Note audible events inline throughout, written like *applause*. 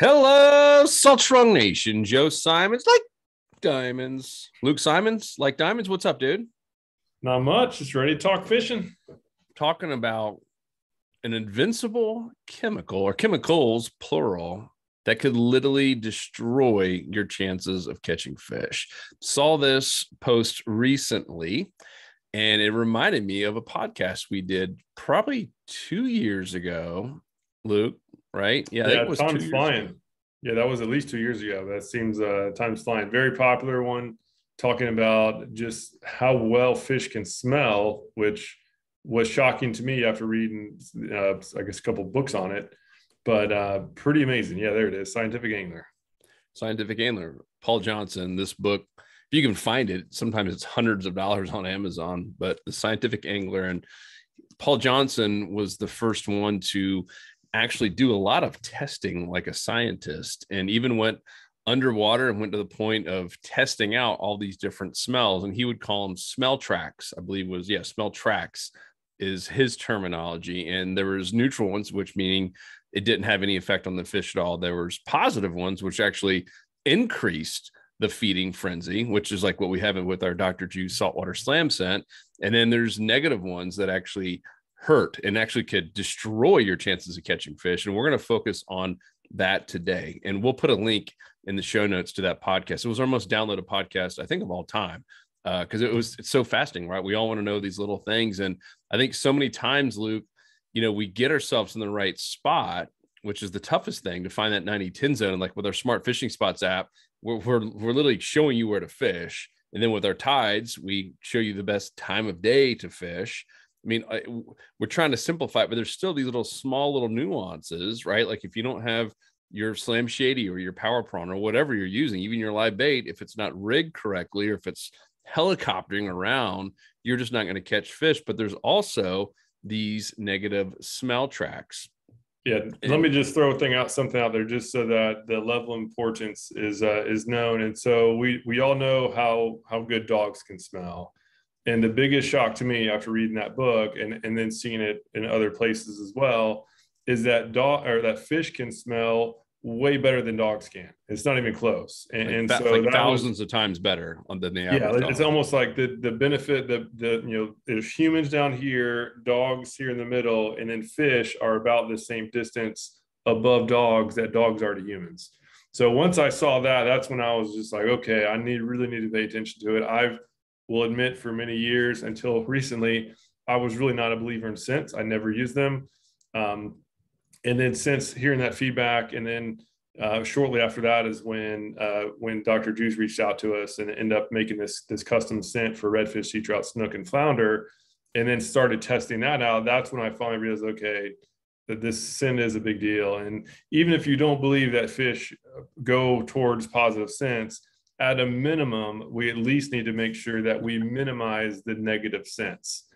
Hello, Salt Strong Nation. Joe Simonds, like diamonds. Luke Simonds, like diamonds. What's up, dude? Not much. Just ready to talk fishing. Talking about an invincible chemical or chemicals, plural, that could literally destroy your chances of catching fish. Saw this post recently, and it reminded me of a podcast we did probably two years ago. Luke, right? Yeah, yeah time's flying. Yeah, that was at least two years ago. That seems uh, time's flying. Very popular one, talking about just how well fish can smell, which was shocking to me after reading, uh, I guess, a couple books on it. But uh, pretty amazing. Yeah, there it is. Scientific Angler. Scientific Angler. Paul Johnson. This book, if you can find it, sometimes it's hundreds of dollars on Amazon. But the Scientific Angler and Paul Johnson was the first one to actually do a lot of testing like a scientist and even went underwater and went to the point of testing out all these different smells. And he would call them smell tracks i believe was yeah smell tracks is his terminology. And there was neutral ones which meaning it didn't have any effect on the fish at all. There was positive ones which actually increased the feeding frenzy which is like what we have it with our dr juice saltwater slam scent. And then there's negative ones that actually hurt and actually could destroy your chances of catching fish. And we're going to focus on that today. And we'll put a link in the show notes to that podcast. It was our most downloaded podcast, I think, of all time. Because uh, it was it's so fascinating, right? We all want to know these little things. And I think so many times, Luke, you know, we get ourselves in the right spot, which is the toughest thing to find that 90 10 zone. And like with our smart fishing spots app, we're, we're, we're literally showing you where to fish. And then with our tides, we show you the best time of day to fish. I mean, I, we're trying to simplify it, but there's still these little small little nuances, right? Like if you don't have your slam shady or your power prawn or whatever you're using, even your live bait, if it's not rigged correctly or if it's helicoptering around, you're just not going to catch fish. But there's also these negative smell tracks. Yeah, and, let me just throw a thing out, something out there, just so that the level of importance is uh, is known. And so we we all know how how good dogs can smell and the biggest shock to me after reading that book and, and then seeing it in other places as well is that dog or that fish can smell way better than dogs can. It's not even close. And, like and so like thousands was, of times better than the Yeah, dog. it's almost like the the benefit that the you know there's humans down here, dogs here in the middle, and then fish are about the same distance above dogs that dogs are to humans. So once I saw that, that's when I was just like, okay, I need really need to pay attention to it. I've will admit for many years until recently, I was really not a believer in scents. I never used them. Um, and then since hearing that feedback, and then uh, shortly after that is when uh, when Dr. Juice reached out to us and ended up making this this custom scent for redfish, sea trout, snook, and flounder, and then started testing that out. That's when I finally realized, okay, that this scent is a big deal. And even if you don't believe that fish go towards positive scents, at a minimum, we at least need to make sure that we minimize the negative scents.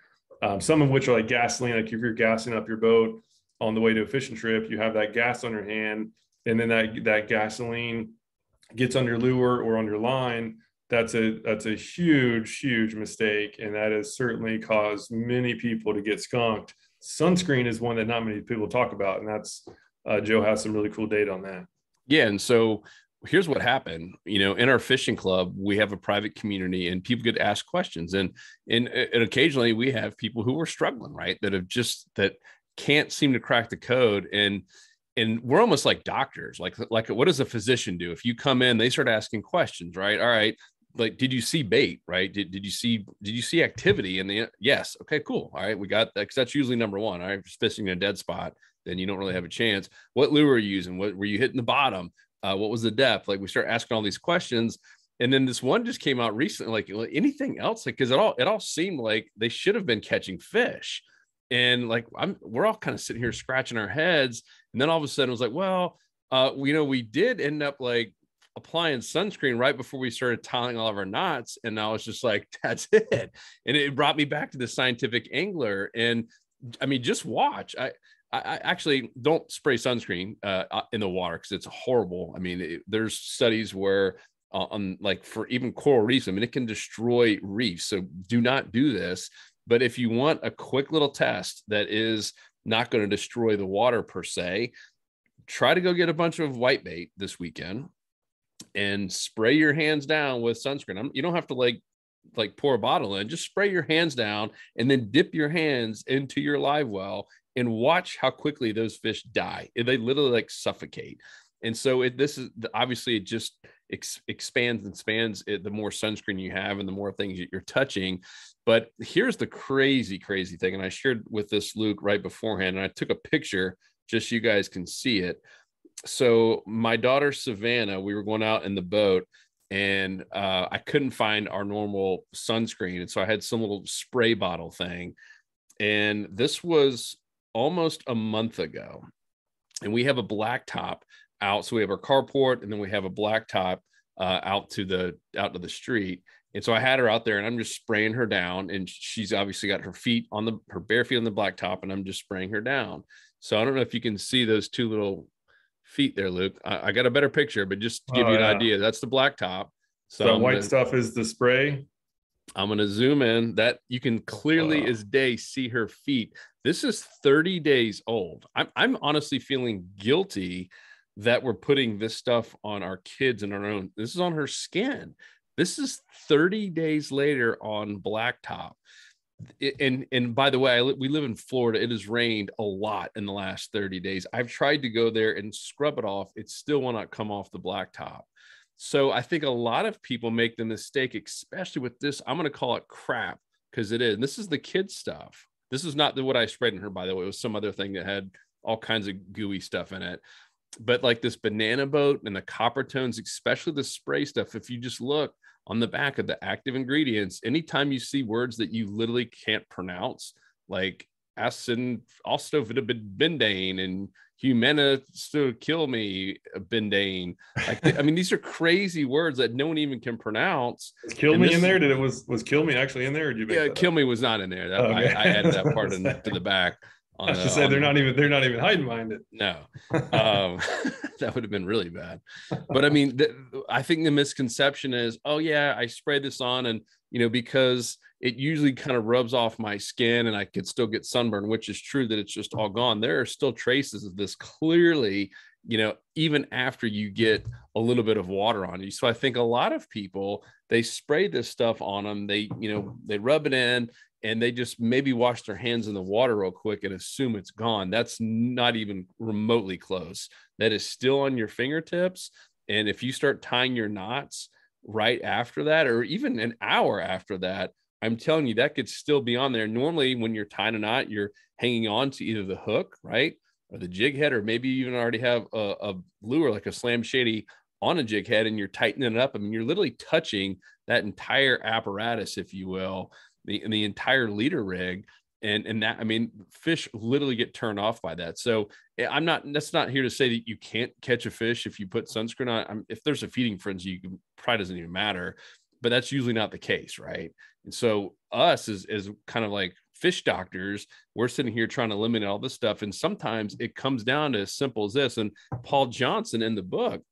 Um, some of which are like gasoline, like if you're gassing up your boat on the way to a fishing trip, you have that gas on your hand, and then that that gasoline gets on your lure or on your line. That's a that's a huge huge mistake, and that has certainly caused many people to get skunked. Sunscreen is one that not many people talk about, and that's uh, Joe has some really cool data on that. Yeah, and so here's what happened. You know in our fishing club we have a private community and people get asked questions. And and, and occasionally we have people who are struggling right? That have just that can't seem to crack the code. And and we're almost like doctors. Like like what does a physician do? If you come in they start asking questions right? All right like did you see bait right? Did, did you see did you see activity in the yes. Okay cool. All right we got that because that's usually number one. All right fishing in a dead spot then you don't really have a chance. What lure are you using? What were you hitting the bottom uh, what was the depth? Like we start asking all these questions. And then this one just came out recently, like anything else, like because it all it all seemed like they should have been catching fish. And like I'm we're all kind of sitting here scratching our heads. And then all of a sudden it was like, well, uh, you know, we did end up like applying sunscreen right before we started tying all of our knots. And now it's just like, *laughs* that's it. And it brought me back to the scientific angler. And I mean, just watch. I I, actually don't spray sunscreen uh, in the water because it's horrible. I mean, it, there's studies where uh, on like for even coral reefs, I mean, it can destroy reefs. So do not do this. But if you want a quick little test that is not going to destroy the water per se, try to go get a bunch of white bait this weekend and spray your hands down with sunscreen. I'm, you don't have to like like pour a bottle in, just spray your hands down and then dip your hands into your live well and watch how quickly those fish die. They literally like suffocate. And so it this is obviously it just ex- expands and spans it the more sunscreen you have and the more things that you're touching. But here's the crazy, crazy thing. And I shared with this Luke right beforehand, and I took a picture just so you guys can see it. So my daughter Savannah, we were going out in the boat and uh, I couldn't find our normal sunscreen. And so I had some little spray bottle thing. And this was almost a month ago. And we have a black top out. So we have our carport and then we have a black top uh, out to the out to the street. And so I had her out there and I'm just spraying her down. And she's obviously got her feet on the her bare feet on the black top, and I'm just spraying her down. So I don't know if you can see those two little feet there, Luke. I, I got a better picture, but just to give oh, you an yeah. idea, that's the black top. So the white gonna, stuff is the spray. I'm going to zoom in that you can clearly as day see her feet. This is 30 days old. I'm, I'm honestly feeling guilty that we're putting this stuff on our kids and our own. This is on her skin. This is 30 days later on blacktop and and by the way, I, we live in Florida. It has rained a lot in the last 30 days. I've tried to go there and scrub it off. It still will not come off the blacktop. So I think a lot of people make the mistake, especially with this. I'm going to call it crap because it is. And this is the kid stuff. This is not the, what I sprayed in her, by the way. It was some other thing that had all kinds of gooey stuff in it. But like this banana boat and the Coppertones, especially the spray stuff, if you just look, on the back of the active ingredients, anytime you see words that you literally can't pronounce, like acin bendane and humana still kill me bendane like i mean these are crazy words that no one even can pronounce was *laughs* kill and me in there did it was was kill me actually in there did you yeah kill up? me was not in there that, oh, okay. I, I, added that part in, *laughs* to the back on I should say they're not even they're not even hiding behind it. No, *laughs* um, that would have been really bad. But I mean, the, I think the misconception is, oh yeah, I spray this on, and you know, because it usually kind of rubs off my skin, and I could still get sunburn, which is true that it's just all gone. There are still traces of this clearly, you know, even after you get a little bit of water on you. So I think a lot of people they spray this stuff on them. They, you know, they rub it in and they just maybe wash their hands in the water real quick and assume it's gone. That's not even remotely close. That is still on your fingertips. And if you start tying your knots right after that, or even an hour after that, I'm telling you, that could still be on there. Normally, when you're tying a knot, you're hanging on to either the hook, right? Or the jig head, or maybe you even already have a, a lure like a slam shady on a jig head and you're tightening it up. I mean, you're literally touching that entire apparatus, if you will, the, the entire leader rig and and that i mean fish literally get turned off by that. So eh, i'm not that's not here to say that you can't catch a fish if you put sunscreen on. I'm, if there's a feeding frenzy you can probably doesn't even matter but that's usually not the case right? And so us as, as kind of like fish doctors we're sitting here trying to eliminate all this stuff and sometimes it comes down to as simple as this. And paul johnson in the book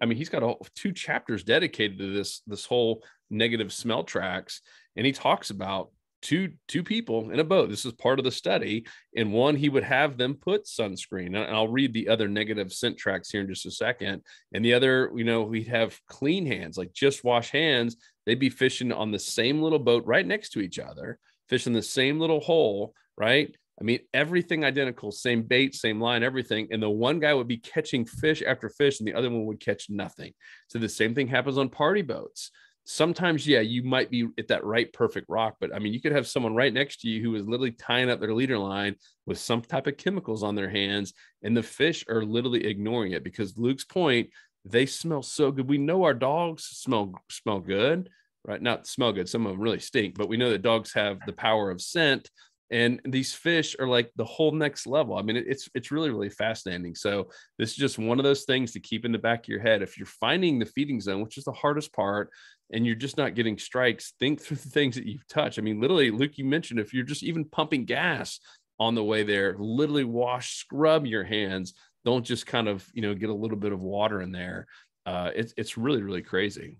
I mean, he's got two chapters dedicated to this this whole negative smell tracks and he talks about two two people in a boat. This is part of the study. And one he would have them put sunscreen and i'll read the other negative scent tracks here in just a second. And the other you know we'd have clean hands like just wash hands. They'd be fishing on the same little boat right next to each other fishing the same little hole right? I mean, everything identical, same bait, same line, everything. And the one guy would be catching fish after fish, and the other one would catch nothing. So the same thing happens on party boats sometimes, yeah, you might be at that right perfect rock, but I mean, you could have someone right next to you who is literally tying up their leader line with some type of chemicals on their hands, and the fish are literally ignoring it because Luke's point, they smell so good. We know our dogs smell smell good, right? Not smell good. Some of them really stink, but we know that dogs have the power of scent and these fish are like the whole next level i mean it's it's really really fascinating so this is just one of those things to keep in the back of your head if you're finding the feeding zone which is the hardest part and you're just not getting strikes think *laughs* through the things that you've touched i mean literally luke you mentioned if you're just even pumping gas on the way there literally wash scrub your hands don't just kind of you know get a little bit of water in there uh, it's, it's really really crazy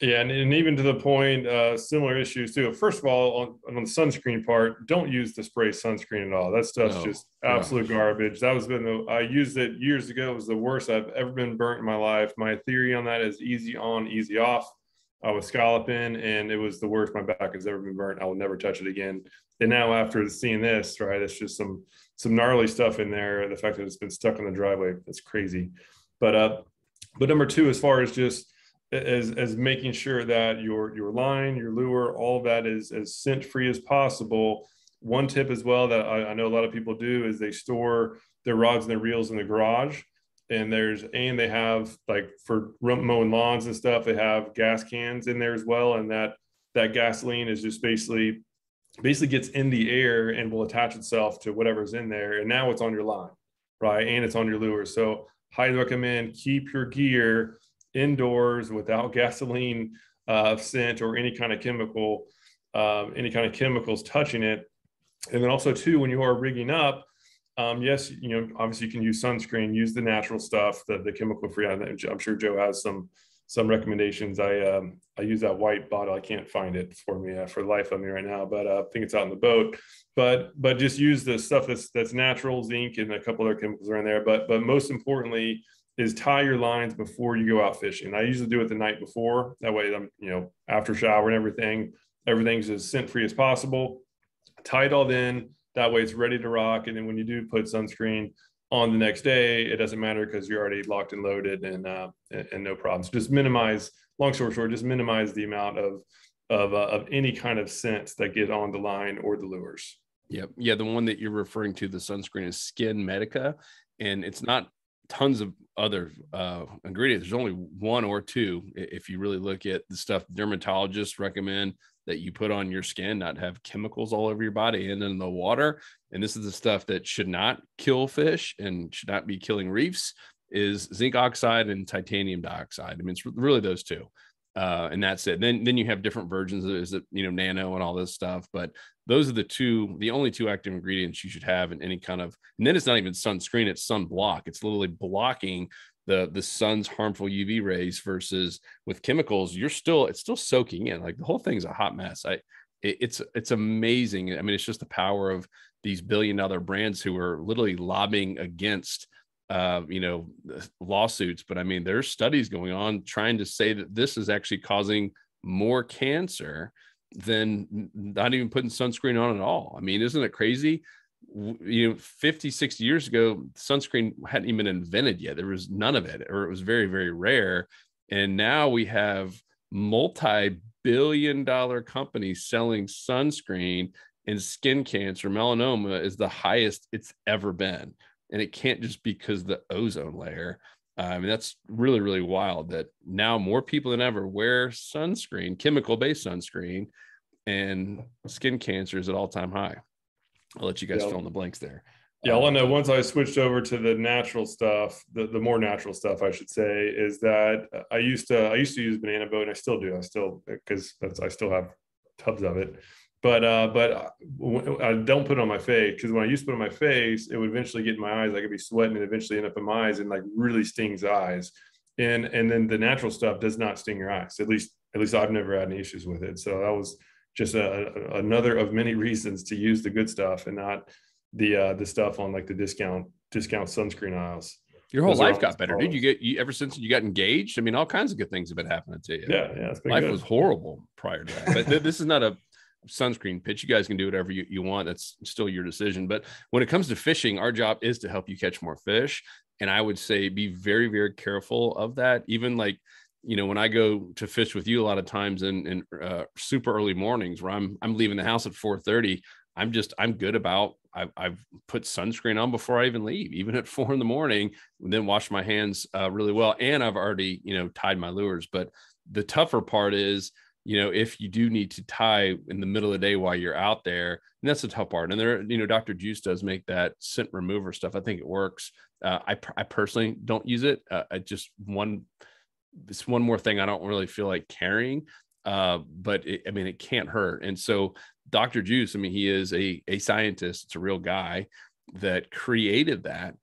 Yeah, and, and even to the point, uh, similar issues too. First of all, on, on the sunscreen part, don't use the spray sunscreen at all. That stuff's no. just absolute garbage. That was been the I used it years ago. It was the worst I've ever been burnt in my life. My theory on that is easy on, easy off. I was scalloping, and it was the worst my back has ever been burnt. I will never touch it again. And now after seeing this, right, it's just some some gnarly stuff in there. The fact that it's been stuck in the driveway, that's crazy. But uh, but number two, as far as just as as making sure that your your line, your lure, all that is as scent free as possible. One tip as well that I, I, know a lot of people do is they store their rods and their reels in the garage. And there's and they have like for mowing lawns and stuff, they have gas cans in there as well. And that that gasoline is just basically basically gets in the air and will attach itself to whatever's in there. And now it's on your line, right? And it's on your lure. So highly recommend keep your gear indoors without *laughs* gasoline uh, scent or any kind of chemical, um, any kind of chemicals touching it. And then also too, when you are rigging up, um, yes, you know, obviously you can use sunscreen, use the natural stuff, the, the chemical free. I'm sure Joe has some some recommendations. I um, I use that white bottle. I can't find it for me uh, for the life of me right now, but uh, I think it's out in the boat. But but just use the stuff that's that's natural, zinc, and a couple other chemicals are in there. But but most importantly, is tie your lines before you go out fishing. I usually do it the night before. That way, I'm you know after shower and everything, everything's as scent free as possible. Tie it all in. That way, it's ready to rock. And then when you do put sunscreen on the next day, it doesn't matter because you're already locked and loaded and uh, and, and, no problems. Just minimize. Long story short, just minimize the amount of of uh, of any kind of scents that get on the line or the lures. Yep. Yeah. The one that you're referring to, the sunscreen is SkinMedica, and it's not tons of other uh, ingredients. There's only one or two. If you really look at the stuff dermatologists recommend that you put on your skin, not have chemicals all over your body and in the water. And this is the stuff that should not kill fish and should not be killing reefs is zinc oxide and titanium dioxide. I mean, it's really those two uh, and that's it. Then then you have different versions of is it you know nano and all this stuff, but those are the two the only two active ingredients you should have in any kind of. And then it's not even sunscreen; it's sunblock. It's literally blocking the the sun's harmful UV rays versus with chemicals, you're still it's still soaking in. Like the whole thing's a hot mess. I it, it's it's amazing. I mean, it's just the power of these billion dollar brands who are literally lobbying against uh, you know, lawsuits, but I mean, there's studies going on trying to say that this is actually causing more cancer than not even putting sunscreen on at all. I mean, isn't it crazy? You know, 50, 60 years ago, sunscreen hadn't even been invented yet. There was none of it, or it was very, very rare. And now we have multi billion dollar companies selling sunscreen and skin cancer, melanoma is the highest it's ever been and it can't just be because the ozone layer. Uh, I mean, that's really, really wild that now more people than ever wear sunscreen, chemical based sunscreen, and skin cancer is at all time high. I'll let you guys fill in the blanks there. Yeah, all I know once I switched over to the natural stuff, the, the more natural stuff, I should say, is that I used to I used to use banana boat, and I still do. I still because that's I still have tubs of it but uh, but I don't put it on my face because when I used to put it on my face, it would eventually get in my eyes. I could be sweating and eventually end up in my eyes and like really stings eyes. And and then the natural stuff does not sting your eyes. At least at least I've never had any issues with it. So that was just a, another of many reasons to use the good stuff and not the uh, the stuff on like the discount discount sunscreen aisles. Your whole Those life got better, dude. You get you ever since you got engaged. I mean, all kinds of good things have been happening to you. Yeah, yeah. Life good. was horrible prior to that. But this is not a sunscreen pitch. You guys can do whatever you, you want. That's still your decision. But when it comes to fishing, our job is to help you catch more fish. And I would say be very, very careful of that. Even like, you know, when I go to fish with you a lot of times in, in uh, super early mornings where I'm I'm leaving the house at 4:30, I'm just I'm good about I've, I've put sunscreen on before I even leave, even at *laughs* four in the morning, then wash my hands uh, really well. And I've already, you know, tied my lures. But the tougher part is you know, if you do need to tie in the middle of the day while you're out there, and that's the tough part. And there, you know, Dr. Juice does make that scent remover stuff. I think it works. Uh, I, I personally don't use it. Uh, I just one, it's one more thing I don't really feel like carrying. Uh, but it, I mean, it can't hurt. And so Dr. Juice, I mean, he is a, a scientist. It's a real guy that created that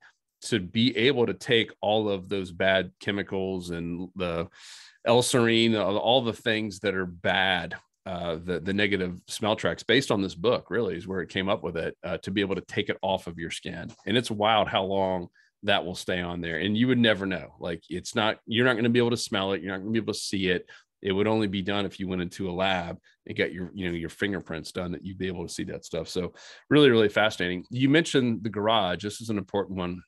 to be able to take all of those bad chemicals and the L-serine, all the things that are bad, uh, the the negative smell tracks based on this book really is where it came up with it uh, to be able to take it off of your skin. And it's wild how long that will stay on there, and you would never know. Like it's not you're not going to be able to smell it, you're not going to be able to see it. It would only be done if you went into a lab and got your you know your fingerprints done that you'd be able to see that stuff. So really really fascinating. You mentioned the garage. This is an important one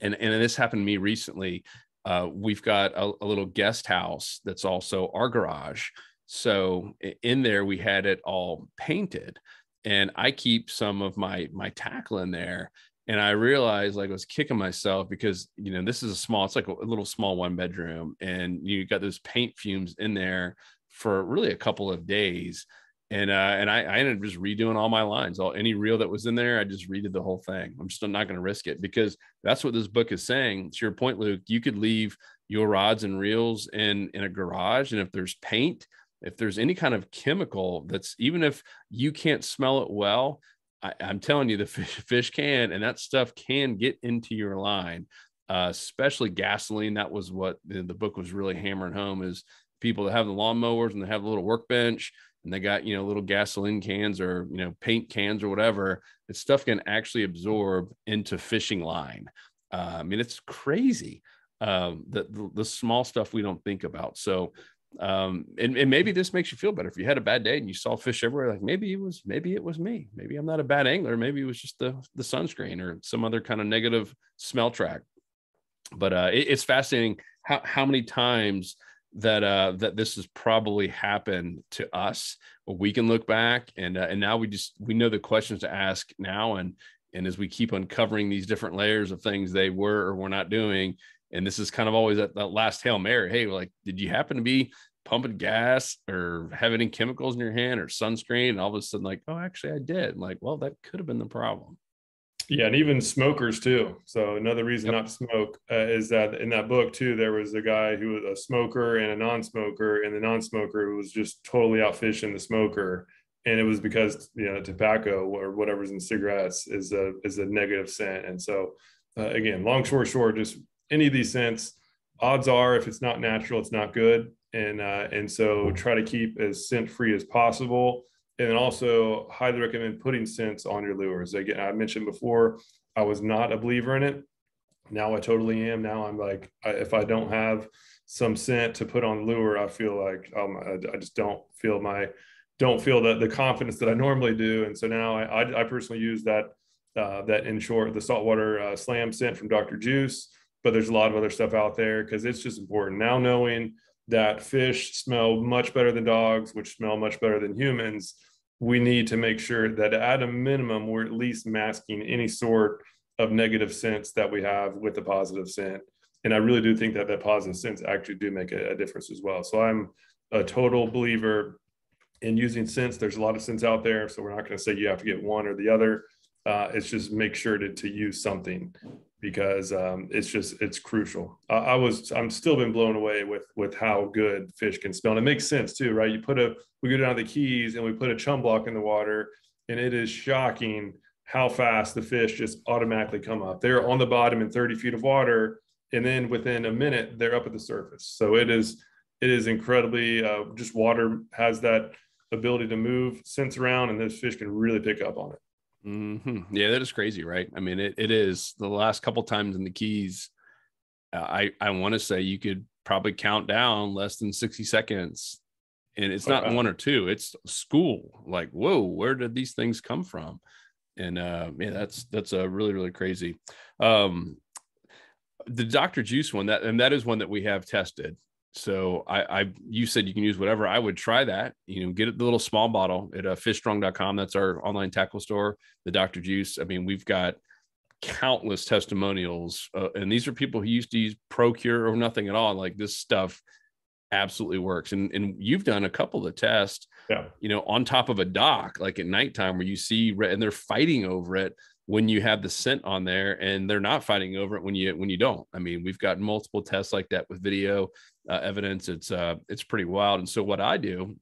and and this happened to me recently. Uh, we've got a, a, little guest house that's also our garage. So in there, we had it all painted, and I keep some of my my tackle in there. And I realized like I was kicking myself because you know this is a small, it's like a, little small one bedroom, and you got those paint fumes in there for really a couple of days and uh, and I, I ended up just redoing all my lines. All any reel that was in there, I just redid the whole thing. I'm just not going to risk it because that's what this book is saying. To your point, Luke, you could leave your rods and reels in in a garage, and if there's paint, if there's any kind of chemical that's even if you can't smell it well, I, am telling you, the fish, fish can, and that stuff can get into your line. Uh, especially gasoline. That was what the, the book was really hammering home: is people that have the lawnmowers and they have a little workbench and they got you know little gasoline cans or you know paint cans or whatever that stuff can actually absorb into fishing line uh, i mean it's crazy um, the, the small stuff we don't think about so um, and, and maybe this makes you feel better. If you had a bad day and you saw fish everywhere like maybe it was maybe it was me. Maybe i'm not a bad angler. Maybe it was just the the sunscreen or some other kind of negative smell track. But uh, it, it's fascinating how, how many times that uh that this has probably happened to us. We can look back and uh, and now we just we know the questions to ask now. And and as we keep uncovering these different layers of things they were or were not doing and this is kind of always that, that last hail mary hey like did you happen to be pumping gas or have any chemicals in your hand or sunscreen? And all of a sudden like oh actually i did. I'm like well that could have been the problem. Yeah, and even smokers too. So another reason yep. not to smoke uh, is that in that book too, there was a guy who was a smoker and a non-smoker, and the non-smoker was just totally out fishing the smoker, and it was because you know tobacco or whatever's in cigarettes is a is a negative scent, and so uh, again, long short short, just any of these scents, odds are if it's not natural, it's not good, and uh, and so try to keep as scent free as possible and also highly recommend putting scents on your lures. Again, I mentioned before, I was not a believer in it. Now I totally am. Now I'm like, I, if I don't have some scent to put on lure, I feel like um, I, I, just don't feel my don't feel the the confidence that I normally do. And so now I I, I personally use that uh, that inshore the saltwater uh, slam scent from Dr. Juice. But there's a lot of other stuff out there because it's just important. Now knowing that fish smell much better than dogs, which smell much better than humans we need to make sure that at a minimum we're at least masking any sort of negative scents that we have with the positive scent. And i really do think that that positive scents actually do make a, a difference as well. So i'm a total believer in using scents. There's a lot of scents out there so we're not going to say you have to get one or the other. Uh, it's just make sure to, to use something because um, it's just it's crucial. I, I, was I'm still been blown away with with how good fish can smell. And it makes scents too, right? You put a we go down the keys and we put a chum block in the water, and it is shocking how fast the fish just automatically come up. They're on the bottom in 30 feet of water, and then within a minute they're up at the surface. So it is it is incredibly uh, just water has that ability to move sense around, and those fish can really pick up on it. Mm-hmm. Yeah, that is crazy, right? I mean, it, it is the last couple times in the Keys. Uh, I I want to say you could probably count down less than sixty seconds, and it's not one or two. It's school. Like, whoa, where did these things come from? And uh, yeah, that's that's a uh, really really crazy. Um, the Dr. Juice one that and that is one that we have tested so I, I, you said you can use whatever. I would try that. You know, get the little small bottle at uh, fishstrong.com. That's our online tackle store. The Dr. Juice. I mean, we've got countless testimonials, uh, and these are people who used to use Pro-Cure or nothing at all. Like this stuff absolutely works. And and you've done a couple of tests. Yeah. You know, on top of a dock, like at nighttime, where you see and they're fighting over it when you have the scent on there and they're not fighting over it when you when you don't. I mean we've got multiple tests like that with video uh, evidence. It's uh it's pretty wild. And so what i do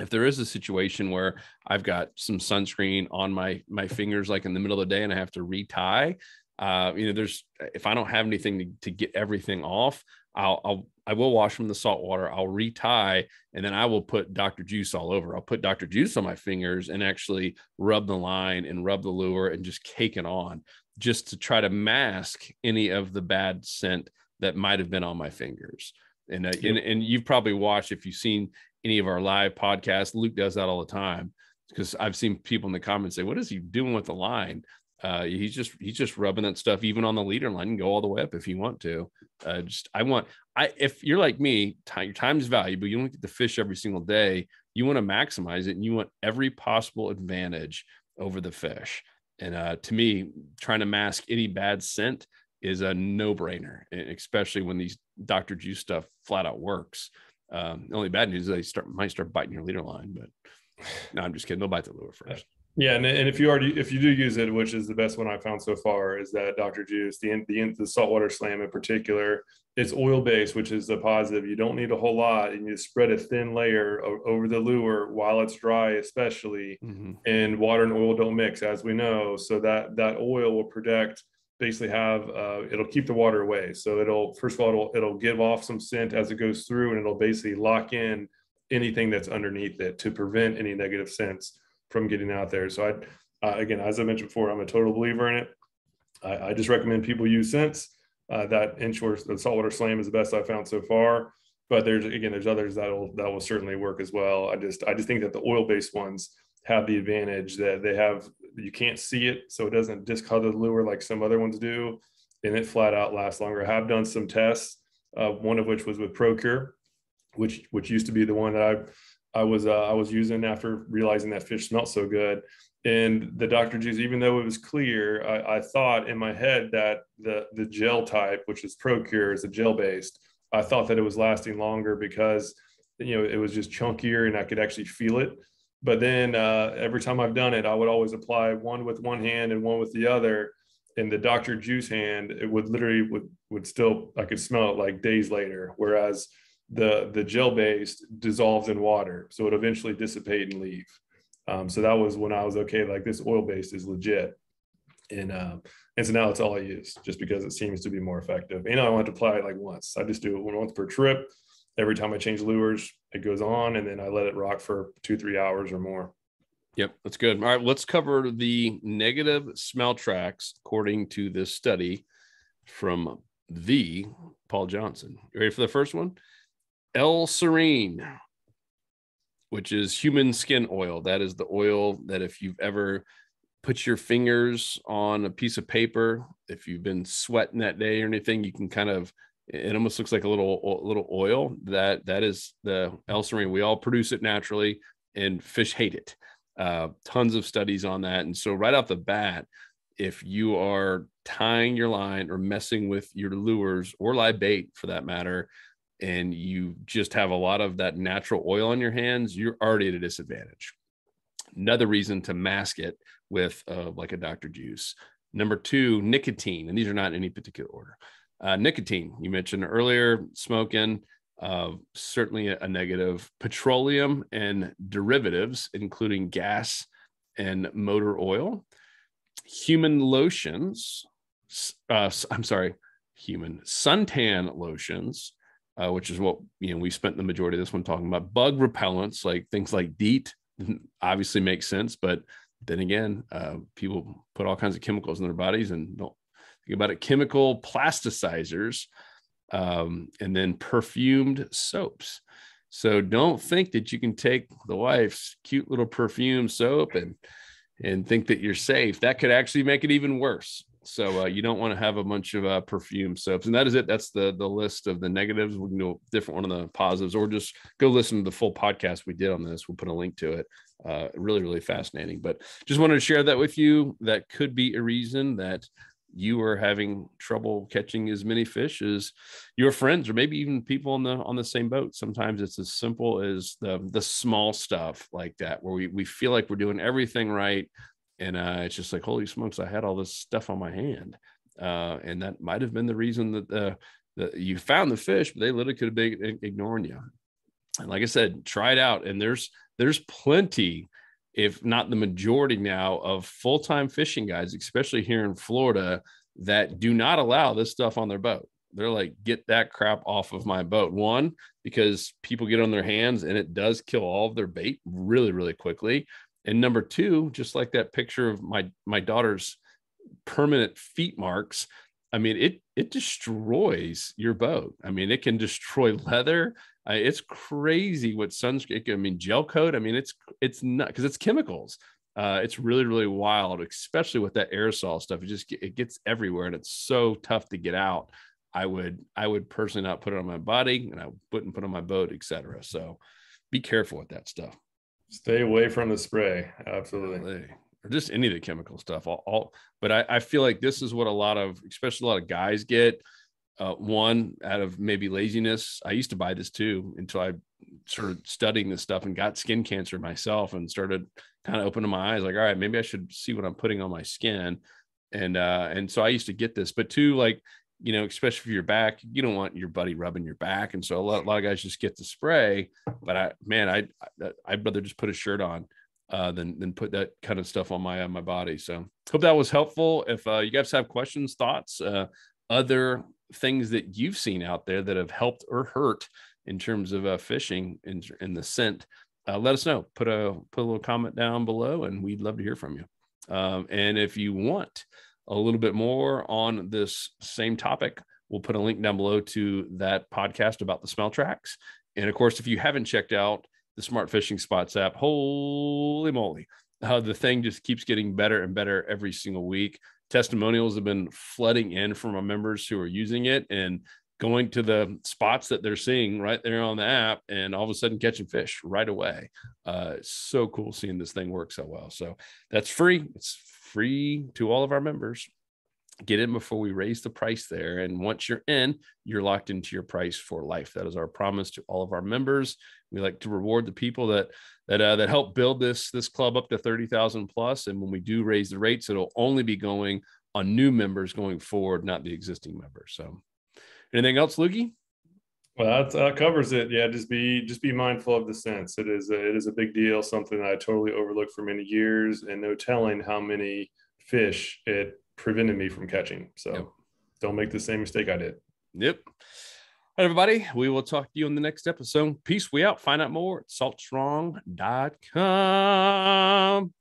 if there is a situation where i've got some sunscreen on my my fingers like in the middle of the day and i have to retie Uh, you know, there's if I don't have anything to, to get everything off, I'll, I'll I will wash them in the salt water. I'll retie, and then I will put Dr. Juice all over. I'll put Dr. Juice on my fingers and actually rub the line and rub the lure and just cake it on, just to try to mask any of the bad scent that might have been on my fingers. And, uh, and and you've probably watched if you've seen any of our live podcasts. Luke does that all the time because I've seen people in the comments say, "What is he doing with the line?" Uh, he's just he's just rubbing that stuff even on the leader line and go all the way up if you want to. Uh, just I want I if you're like me, time, your time is valuable. You don't get to fish every single day. You want to maximize it and you want every possible advantage over the fish. And uh, to me, trying to mask any bad scent is a no brainer, especially when these Dr. Juice stuff flat out works. Um, the only bad news is they start might start biting your leader line, but no, I'm just kidding. They'll bite the lure first. Yeah, and, and if you already if you do use it, which is the best one I've found so far, is that Dr. Juice, the the the saltwater slam in particular, it's oil based, which is a positive. You don't need a whole lot, and you spread a thin layer over the lure while it's dry, especially. Mm-hmm. And water and oil don't mix, as we know, so that that oil will protect. Basically, have uh, it'll keep the water away. So it'll first of all it'll it'll give off some scent as it goes through, and it'll basically lock in anything that's underneath it to prevent any negative scents from getting out there. So I, uh, again, as I mentioned before, I'm a total believer in it. I, I just recommend people use Scents. Uh, that inshore, the saltwater slam is the best I've found so far. But there's again, there's others that will that will certainly work as well. I just I just think that the oil based ones have the advantage that they have you can't see it, so it doesn't discolor the lure like some other ones do, and it flat out lasts longer. I have done some tests, uh, one of which was with Pro-Cure, which which used to be the one that I I was uh, I was using after realizing that fish smelled so good. And the Dr. Juice, even though it was clear, I, I thought in my head that the the gel type, which is Pro-Cure, is a gel based. I thought that it was lasting longer because you know it was just chunkier and I could actually feel it. But then uh, every time I've done it, I would always apply one with one hand and one with the other. And the Dr. Juice hand, it would literally would would still I could smell it like days later. Whereas the the gel based dissolves in water, so it eventually dissipate and leave. Um, so that was when I was okay. Like this oil based is legit, and um, and so now it's all I use just because it seems to be more effective. And I have to apply it like once. I just do it once per trip. Every time I change lures, it goes on, and then I let it rock for two three hours or more. Yep, that's good. All right, let's cover the negative smell tracks according to this study from the Paul Johnson. You ready for the first one? L-serine, which is human skin oil. That is the oil that if you've ever put your fingers on a piece of paper, if you've been sweating that day or anything, you can kind of it almost looks like a little little oil. That that is the L-serine. We all produce it naturally, and fish hate it. Uh, tons of studies on that. And so right off the bat, if you are tying your line or messing with your lures or live bait for that matter, and you just have a lot of that natural oil on your hands, you're already at a disadvantage. Another reason to mask it with uh, like a Dr. Juice. Number two, nicotine, and these are not in any particular order. Uh, nicotine, you mentioned earlier, smoking, uh, certainly a, a negative. Petroleum and derivatives, including gas and motor oil. Human lotions, uh, I'm sorry, human suntan lotions, uh, which is what you know we spent the majority of this one talking about. Bug repellents, like things like DEET, *laughs* obviously makes sense, but then again, uh, people put all kinds of chemicals in their bodies and don't think about it. Chemical plasticizers, um, and then perfumed soaps. So don't think that you can take the wife's cute little perfume soap and and think that you're safe. That could actually make it even worse. So uh, you don't want to have a bunch of uh, perfume soaps, and that is it. That's the the list of the negatives. We can do a different one of the positives, or just go listen to the full podcast we did on this. We'll put a link to it. Uh, really, really fascinating. But just wanted to share that with you. That could be a reason that you are having trouble catching as many fish as your friends, or maybe even people on the on the same boat. Sometimes it's as simple as the the small stuff like that, where we we feel like we're doing everything right and uh, it's just like holy smokes i had all this stuff on my hand uh, and that might have been the reason that the, the you found the fish but they literally could have been ignoring you and like i said try it out and there's there's plenty if not the majority now of full-time fishing guys especially here in florida that do not allow this stuff on their boat. They're like, get that crap off of my boat. One, because people get on their hands and it does kill all of their bait really, really quickly. And number two, just like that picture of my my daughter's permanent feet marks, I mean, it it destroys your boat. I mean, it can destroy *laughs* leather. Uh, it's crazy what sunscreen. I mean, gel coat. I mean, it's it's not because it's chemicals. Uh, it's really really wild, especially with that aerosol stuff. It just it gets everywhere, and it's so tough to get out. I would I would personally not put it on my body, and I wouldn't put on my boat, etc. So, be careful with that stuff. Stay away from the spray. Absolutely or just any of the chemical stuff. All, all but I, I, feel like this is what a lot of, especially a lot of guys get. Uh, one out of maybe laziness. I used to buy this too until I started studying this stuff and got skin cancer myself and started kind of opening my eyes. Like, all right, maybe I should see what I'm putting on my skin. And uh, and so I used to get this, but two, like you know, especially for your back, you don't want your buddy rubbing your back. And so a lot, a lot of guys just get the spray. But I, man, I, I'd rather just put a shirt on uh, than than put that kind of stuff on my on my body. So hope that was helpful. If uh, you guys have questions, thoughts, uh, other things that you've seen out there that have helped or hurt in terms of uh, fishing in, in the scent, uh, let us know. Put a put a little comment down below, and we'd love to hear from you. Um, and if you want a little bit more on this same topic, we'll put a link down below to that podcast about the smell tracks. And of course, if you haven't checked out the Smart Fishing Spots app. Holy moly. Uh, the thing just keeps getting better and better every single week. Testimonials have been flooding in from our members who are using it and going to the spots that they're seeing right there on the app and all of a sudden catching fish right away. Uh, so cool seeing this thing work so well. So that's free. It's free to all of our members get in before we raise the price there. And once you're in, you're locked into your price for life. That is our promise to all of our members. We like to reward the people that that uh, that help build this this club up to thirty thousand plus. And when we do raise the rates, it'll only be going on new members going forward, not the existing members. So, anything else, Lukey? Well, that uh, covers it. Yeah, just be just be mindful of the scents. It is a, it is a big deal. Something I totally overlooked for many years, and no telling how many fish it prevented me from catching. So yep. don't make the same mistake I did. Yep. All right, everybody. We will talk to you in the next episode. Peace. We out. Find out more at saltstrong.com.